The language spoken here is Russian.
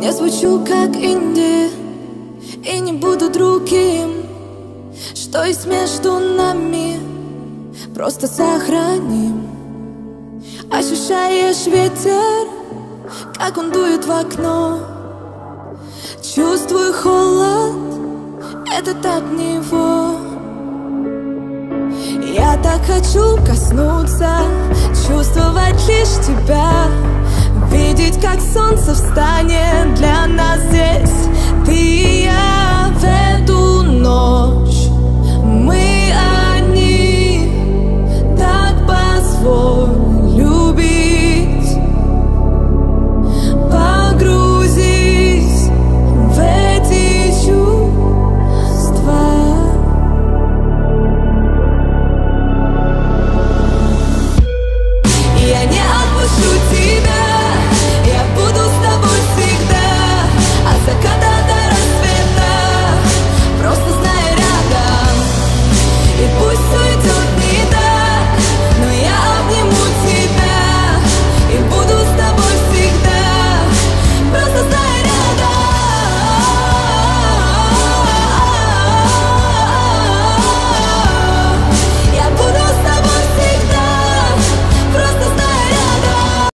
Не звучу как инди И не буду другим. Что есть между нами Просто сохраним. Ощущаешь ветер Как он дует в окно. Чувствую холод Этот от него. Я так хочу коснуться Чувствовать лишь тебя. Видеть, как солнце встанет.